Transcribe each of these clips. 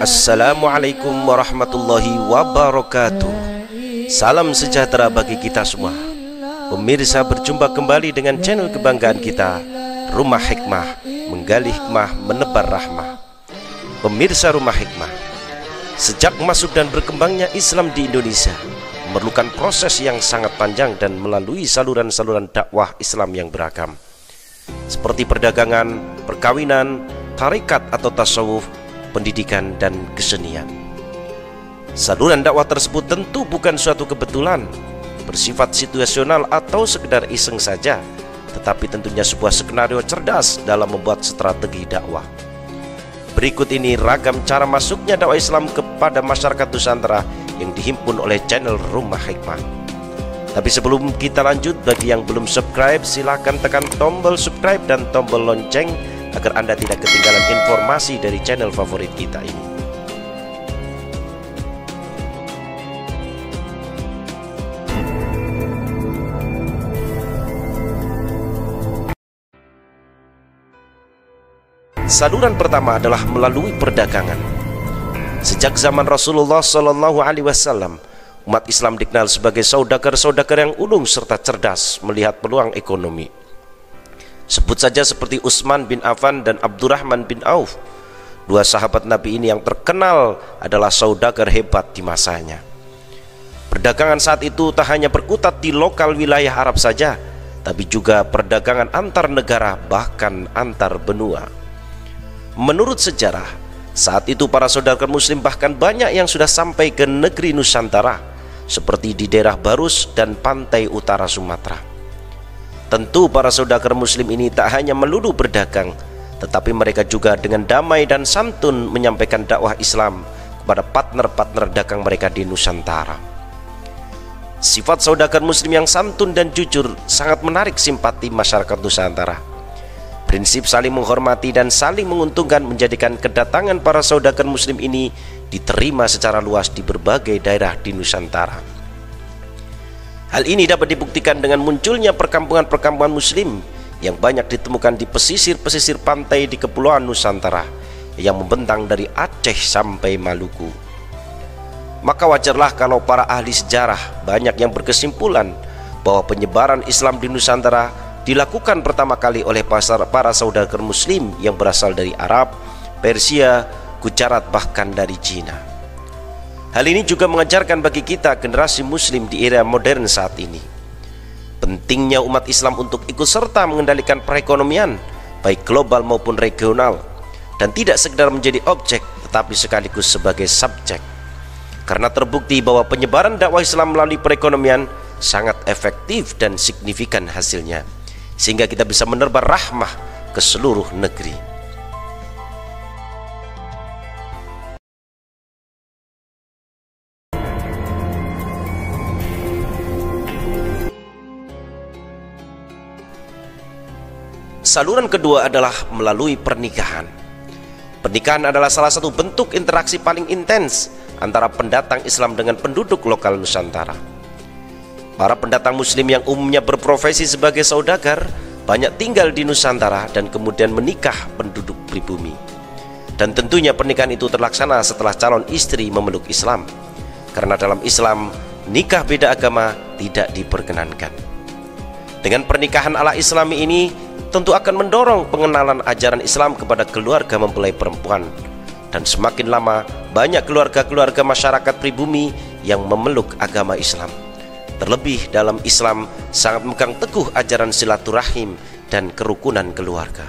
Assalamualaikum warahmatullahi wabarakatuh. Salam sejahtera bagi kita semua. Pemirsa berjumpa kembali dengan channel kebanggaan kita Rumah Hikmah Menggali hikmah, menebar rahmah. Pemirsa Rumah Hikmah Sejak masuk dan berkembangnya Islam di Indonesia Memerlukan proses yang sangat panjang dan melalui saluran-saluran dakwah Islam yang beragam. Seperti perdagangan, perkawinan, tarikat atau tasawuf, pendidikan dan kesenian. Saluran dakwah tersebut tentu bukan suatu kebetulan, bersifat situasional atau sekedar iseng saja, tetapi tentunya sebuah skenario cerdas dalam membuat strategi dakwah. Berikut ini ragam cara masuknya dakwah Islam kepada masyarakat Nusantara yang dihimpun oleh channel Rumah Hikmah. Tapi sebelum kita lanjut, bagi yang belum subscribe, silahkan tekan tombol subscribe dan tombol lonceng agar Anda tidak ketinggalan informasi dari channel favorit kita ini. Saluran pertama adalah melalui perdagangan. Sejak zaman Rasulullah Shallallahu Alaihi Wasallam, umat Islam dikenal sebagai saudagar-saudagar yang ulung serta cerdas melihat peluang ekonomi. Sebut saja seperti Utsman bin Affan dan Abdurrahman bin Auf. Dua sahabat Nabi ini yang terkenal adalah saudagar hebat di masanya. Perdagangan saat itu tak hanya berkutat di lokal wilayah Arab saja, tapi juga perdagangan antar negara bahkan antar benua. Menurut sejarah, saat itu para saudagar muslim bahkan banyak yang sudah sampai ke negeri Nusantara, seperti di daerah Barus dan pantai utara Sumatera. Tentu para saudagar muslim ini tak hanya melulu berdagang, tetapi mereka juga dengan damai dan santun menyampaikan dakwah Islam kepada partner-partner dagang mereka di Nusantara. Sifat saudagar muslim yang santun dan jujur sangat menarik simpati masyarakat Nusantara. Prinsip saling menghormati dan saling menguntungkan menjadikan kedatangan para saudagar muslim ini diterima secara luas di berbagai daerah di Nusantara. Hal ini dapat dibuktikan dengan munculnya perkampungan-perkampungan muslim yang banyak ditemukan di pesisir-pesisir pantai di Kepulauan Nusantara yang membentang dari Aceh sampai Maluku. Maka wajarlah kalau para ahli sejarah banyak yang berkesimpulan bahwa penyebaran Islam di Nusantara dilakukan pertama kali oleh para saudagar muslim yang berasal dari Arab, Persia, Gujarat bahkan dari Cina. Hal ini juga mengajarkan bagi kita generasi muslim di era modern saat ini. Pentingnya umat Islam untuk ikut serta mengendalikan perekonomian baik global maupun regional dan tidak sekedar menjadi objek tetapi sekaligus sebagai subjek. Karena terbukti bahwa penyebaran dakwah Islam melalui perekonomian sangat efektif dan signifikan hasilnya sehingga kita bisa menebar rahmah ke seluruh negeri. Saluran kedua adalah melalui pernikahan. Pernikahan adalah salah satu bentuk interaksi paling intens antara pendatang Islam dengan penduduk lokal Nusantara. Para pendatang muslim yang umumnya berprofesi sebagai saudagar banyak tinggal di Nusantara dan kemudian menikah penduduk pribumi. Dan tentunya pernikahan itu terlaksana setelah calon istri memeluk Islam. Karena dalam Islam, nikah beda agama tidak diperkenankan. Dengan pernikahan ala Islami ini, tentu akan mendorong pengenalan ajaran Islam kepada keluarga mempelai perempuan. Dan semakin lama banyak keluarga-keluarga masyarakat pribumi yang memeluk agama Islam. Terlebih dalam Islam sangat memegang teguh ajaran silaturahim dan kerukunan keluarga.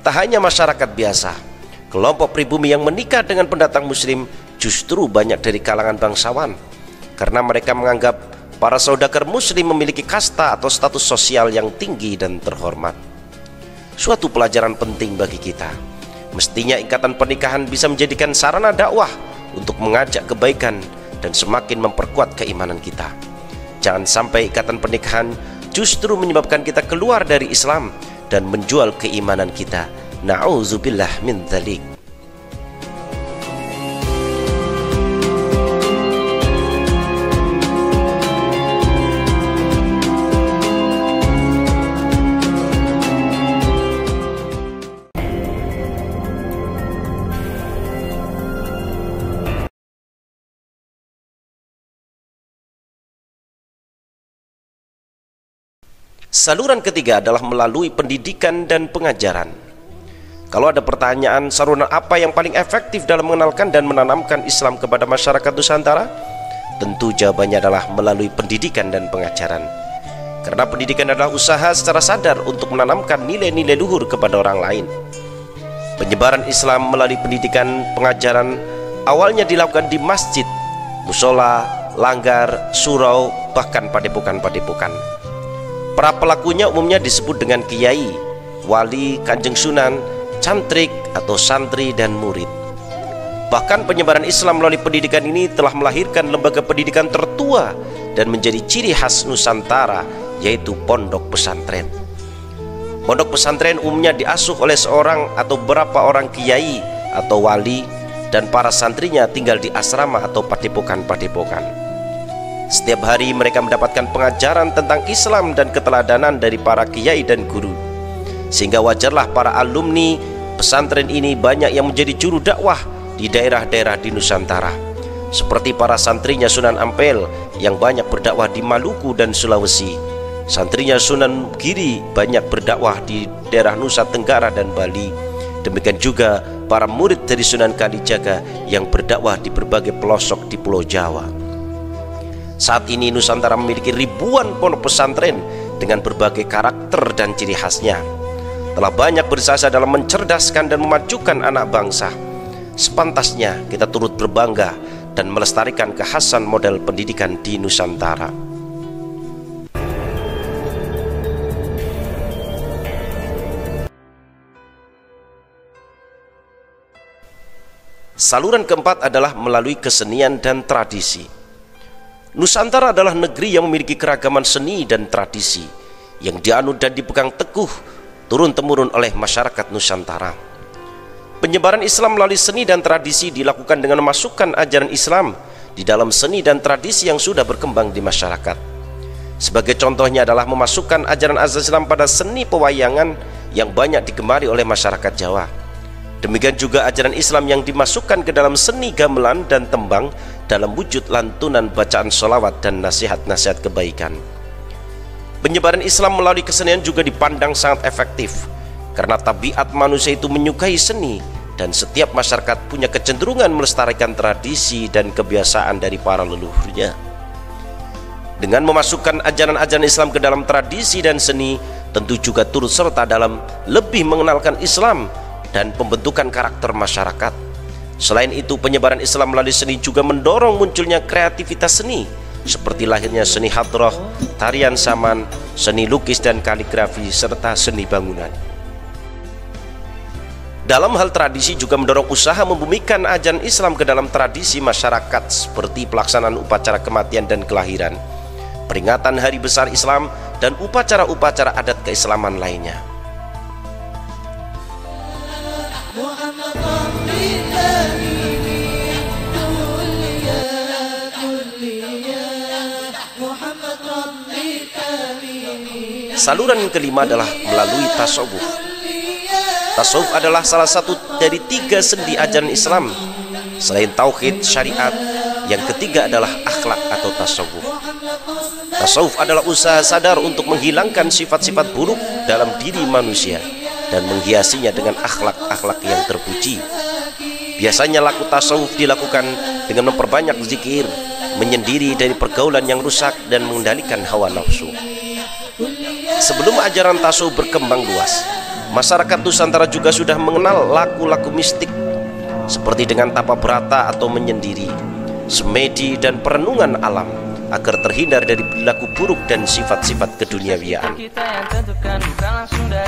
Tak hanya masyarakat biasa kelompok pribumi yang menikah dengan pendatang muslim justru banyak dari kalangan bangsawan. Karena mereka menganggap para saudagar muslim memiliki kasta atau status sosial yang tinggi dan terhormat. Suatu pelajaran penting bagi kita. Mestinya ikatan pernikahan bisa menjadikan sarana dakwah untuk mengajak kebaikan dan semakin memperkuat keimanan kita. Jangan sampai ikatan pernikahan justru menyebabkan kita keluar dari Islam dan menjual keimanan kita. Na'udzubillah min dzalik. Saluran ketiga adalah melalui pendidikan dan pengajaran. Kalau ada pertanyaan saluran apa yang paling efektif dalam mengenalkan dan menanamkan Islam kepada masyarakat Nusantara? Tentu jawabannya adalah melalui pendidikan dan pengajaran. Karena pendidikan adalah usaha secara sadar untuk menanamkan nilai-nilai luhur kepada orang lain. Penyebaran Islam melalui pendidikan pengajaran awalnya dilakukan di masjid, musola, langgar, surau, bahkan padepokan-padepokan. Para pelakunya umumnya disebut dengan kiai, wali, kanjeng sunan, cantrik atau santri dan murid. Bahkan penyebaran Islam melalui pendidikan ini telah melahirkan lembaga pendidikan tertua dan menjadi ciri khas Nusantara yaitu pondok pesantren. Pondok pesantren umumnya diasuh oleh seorang atau beberapa orang kiai atau wali dan para santrinya tinggal di asrama atau padepokan-padepokan. Setiap hari mereka mendapatkan pengajaran tentang Islam dan keteladanan dari para kiai dan guru. Sehingga wajarlah para alumni pesantren ini banyak yang menjadi juru dakwah di daerah-daerah di Nusantara. Seperti para santrinya Sunan Ampel yang banyak berdakwah di Maluku dan Sulawesi Santrinya Sunan Giri banyak berdakwah di daerah Nusa Tenggara dan Bali. Demikian juga para murid dari Sunan Kalijaga yang berdakwah di berbagai pelosok di Pulau Jawa. Saat ini Nusantara memiliki ribuan pondok pesantren dengan berbagai karakter dan ciri khasnya. Telah banyak bersasa dalam mencerdaskan dan memajukan anak bangsa. Sepantasnya kita turut berbangga dan melestarikan kekhasan model pendidikan di Nusantara. Saluran keempat adalah melalui kesenian dan tradisi. Nusantara adalah negeri yang memiliki keragaman seni dan tradisi yang dianut dan dipegang teguh turun-temurun oleh masyarakat Nusantara. Penyebaran Islam melalui seni dan tradisi dilakukan dengan memasukkan ajaran Islam di dalam seni dan tradisi yang sudah berkembang di masyarakat. Sebagai contohnya adalah memasukkan ajaran azaz Islam pada seni pewayangan yang banyak digemari oleh masyarakat Jawa Demikian juga ajaran Islam yang dimasukkan ke dalam seni gamelan dan tembang dalam wujud lantunan bacaan solawat dan nasihat-nasihat kebaikan. Penyebaran Islam melalui kesenian juga dipandang sangat efektif karena tabiat manusia itu menyukai seni dan setiap masyarakat punya kecenderungan melestarikan tradisi dan kebiasaan dari para leluhurnya. Dengan memasukkan ajaran-ajaran Islam ke dalam tradisi dan seni, tentu juga turut serta dalam lebih mengenalkan Islam dan pembentukan karakter masyarakat. Selain itu, penyebaran Islam melalui seni juga mendorong munculnya kreativitas seni seperti lahirnya seni hadroh, tarian saman, seni lukis dan kaligrafi serta seni bangunan. Dalam hal tradisi juga mendorong usaha membumikan ajaran Islam ke dalam tradisi masyarakat seperti pelaksanaan upacara kematian dan kelahiran, peringatan hari besar Islam dan upacara-upacara adat keislaman lainnya. Saluran kelima adalah melalui tasawuf. Tasawuf adalah salah satu dari tiga sendi ajaran Islam. Selain tauhid, syariat, yang ketiga adalah akhlak atau tasawuf. Tasawuf adalah usaha sadar untuk menghilangkan sifat-sifat buruk dalam diri manusia dan menghiasinya dengan akhlak-akhlak yang terpuji. Biasanya laku tasawuf dilakukan dengan memperbanyak zikir, menyendiri dari pergaulan yang rusak dan mengendalikan hawa nafsu. Sebelum ajaran tasawuf berkembang luas, masyarakat Nusantara juga sudah mengenal laku-laku mistik seperti dengan tapa berata atau menyendiri, semedi dan perenungan alam agar terhindar dari perilaku buruk dan sifat-sifat keduniawiaan.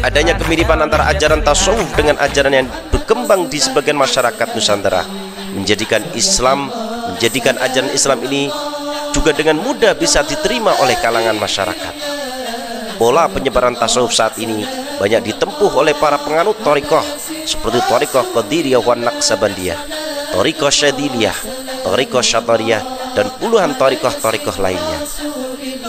Adanya kemiripan antara ajaran tasawuf dengan ajaran yang berkembang di sebagian masyarakat Nusantara menjadikan Islam menjadikan ajaran Islam ini juga dengan mudah bisa diterima oleh kalangan masyarakat pola penyebaran tasawuf saat ini banyak ditempuh oleh para penganut torikoh seperti torikoh Qadiriyah wa Naqsabandiyah, torikoh Syadiliyah, torikoh Syatariyah, dan puluhan torikoh-torikoh lainnya.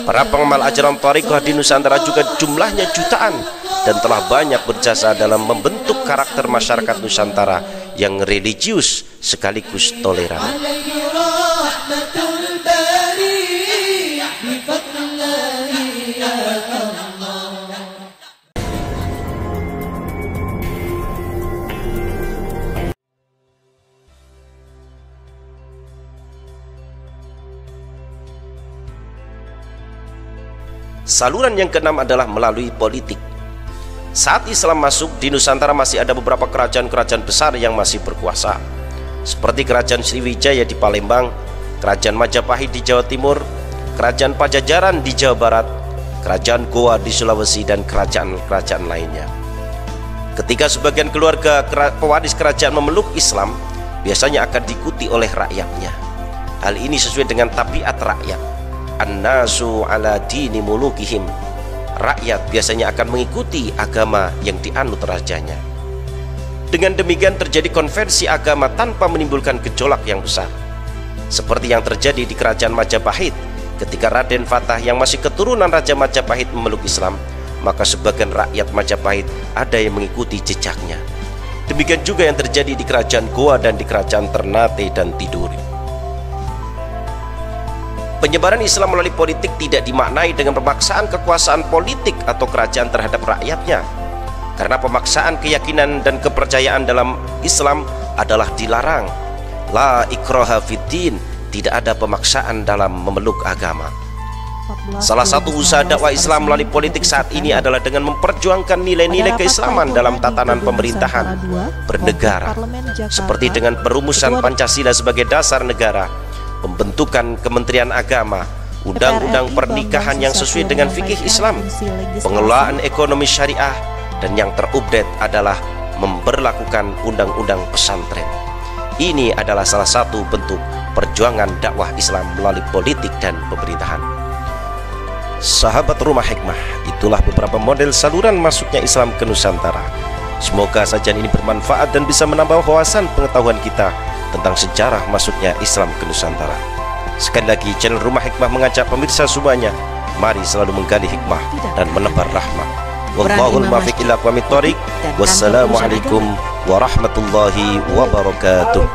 Para pengamal ajaran torikoh di Nusantara juga jumlahnya jutaan dan telah banyak berjasa dalam membentuk karakter masyarakat Nusantara yang religius sekaligus toleran. Saluran yang keenam adalah melalui politik. Saat Islam masuk di Nusantara masih ada beberapa kerajaan-kerajaan besar yang masih berkuasa. Seperti Kerajaan Sriwijaya di Palembang, Kerajaan Majapahit di Jawa Timur, Kerajaan Pajajaran di Jawa Barat, Kerajaan Goa di Sulawesi dan kerajaan-kerajaan lainnya. Ketika sebagian keluarga pewaris kerajaan memeluk Islam, biasanya akan diikuti oleh rakyatnya. Hal ini sesuai dengan tabiat rakyat. An-nasu ala dini mulukihim. Rakyat biasanya akan mengikuti agama yang dianut rajanya. Dengan demikian terjadi konversi agama tanpa menimbulkan gejolak yang besar. Seperti yang terjadi di kerajaan Majapahit ketika Raden Fatah yang masih keturunan Raja Majapahit memeluk Islam, maka sebagian rakyat Majapahit ada yang mengikuti jejaknya. Demikian juga yang terjadi di kerajaan Goa dan di kerajaan Ternate dan Tiduri. Penyebaran Islam melalui politik tidak dimaknai dengan pemaksaan kekuasaan politik atau kerajaan terhadap rakyatnya. Karena pemaksaan keyakinan dan kepercayaan dalam Islam adalah dilarang. La ikroha fiddin, tidak ada pemaksaan dalam memeluk agama. Salah satu usaha dakwah Islam melalui politik saat ini adalah dengan memperjuangkan nilai-nilai keislaman dalam tatanan pemerintahan bernegara, seperti dengan perumusan Pancasila sebagai dasar negara, pembentukan Kementerian Agama, undang-undang pernikahan yang sesuai dengan fikih Islam, pengelolaan ekonomi syariah, dan yang terupdate adalah memperlakukan undang-undang pesantren. Ini adalah salah satu bentuk perjuangan dakwah Islam melalui politik dan pemerintahan. Sahabat Rumah Hikmah, itulah beberapa model saluran masuknya Islam ke Nusantara. Semoga sajian ini bermanfaat dan bisa menambah wawasan pengetahuan kita tentang sejarah masuknya Islam ke Nusantara. Sekali lagi, channel Rumah Hikmah mengajak pemirsa semuanya, mari selalu menggali hikmah dan menebar rahmah. Wallahul muwaffiq ila aqwamit thoriq. Wassalamualaikum warahmatullahi wabarakatuh.